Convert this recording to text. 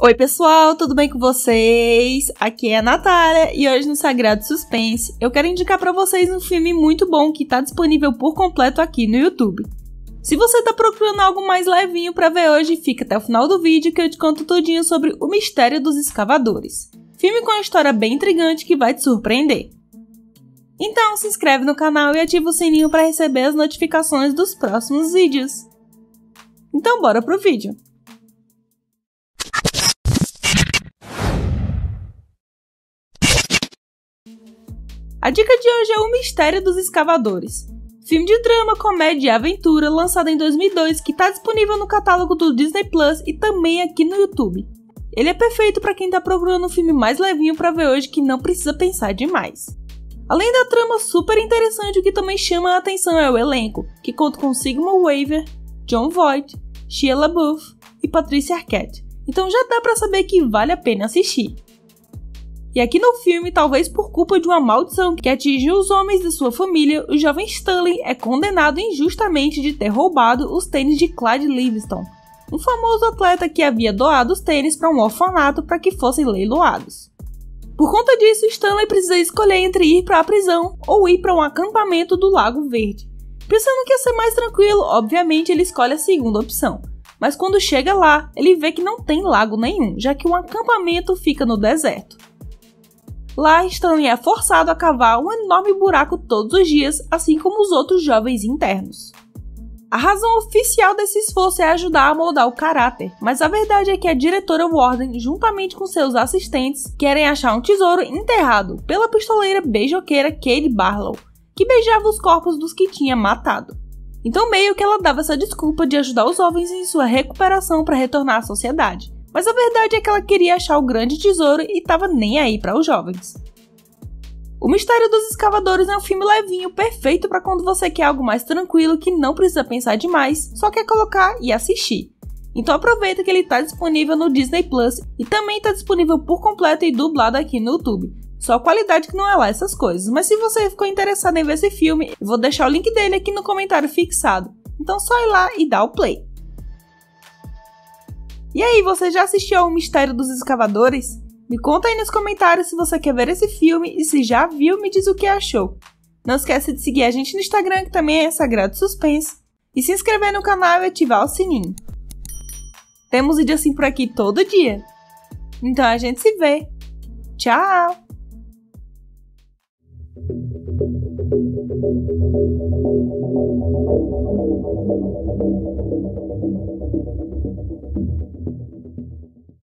Oi, pessoal, tudo bem com vocês? Aqui é a Natália e hoje no Sagrado Suspense eu quero indicar para vocês um filme muito bom que está disponível por completo aqui no YouTube. Se você está procurando algo mais levinho para ver hoje, fica até o final do vídeo que eu te conto tudinho sobre O Mistério dos Escavadores. Filme com uma história bem intrigante que vai te surpreender. Então se inscreve no canal e ativa o sininho para receber as notificações dos próximos vídeos. Então bora pro vídeo! A dica de hoje é O Mistério dos Escavadores. Filme de drama, comédia e aventura lançado em 2002 que está disponível no catálogo do Disney Plus e também aqui no YouTube. Ele é perfeito para quem está procurando um filme mais levinho para ver hoje que não precisa pensar demais. Além da trama super interessante, o que também chama a atenção é o elenco, que conta com Sigmund Weaver, John Voight, Shia LaBeouf e Patricia Arquette. Então já dá para saber que vale a pena assistir. E aqui no filme, talvez por culpa de uma maldição que atinge os homens de sua família, o jovem Stanley é condenado injustamente de ter roubado os tênis de Clyde Livingston, um famoso atleta que havia doado os tênis para um orfanato para que fossem leiloados. Por conta disso, Stanley precisa escolher entre ir para a prisão ou ir para um acampamento do Lago Verde. Pensando que ia ser mais tranquilo, obviamente ele escolhe a segunda opção. Mas quando chega lá, ele vê que não tem lago nenhum, já que o acampamento fica no deserto. Lá, Stanley é forçado a cavar um enorme buraco todos os dias, assim como os outros jovens internos. A razão oficial desse esforço é ajudar a moldar o caráter, mas a verdade é que a diretora Warden, juntamente com seus assistentes, querem achar um tesouro enterrado pela pistoleira beijoqueira Kate Barlow, que beijava os corpos dos que tinha matado. Então, meio que ela dava essa desculpa de ajudar os jovens em sua recuperação para retornar à sociedade. Mas a verdade é que ela queria achar o grande tesouro e estava nem aí para os jovens. O Mistério dos Escavadores é um filme levinho, perfeito para quando você quer algo mais tranquilo que não precisa pensar demais, só quer colocar e assistir. Então aproveita que ele está disponível no Disney Plus e também está disponível por completo e dublado aqui no YouTube. Só a qualidade que não é lá essas coisas. Mas se você ficou interessado em ver esse filme, eu vou deixar o link dele aqui no comentário fixado. Então só ir lá e dar o play. E aí, você já assistiu ao Mistério dos Escavadores? Me conta aí nos comentários se você quer ver esse filme e se já viu, me diz o que achou. Não esqueça de seguir a gente no Instagram, que também é Sagrado Suspense, e se inscrever no canal e ativar o sininho. Temos vídeo assim por aqui todo dia. Então a gente se vê. Tchau!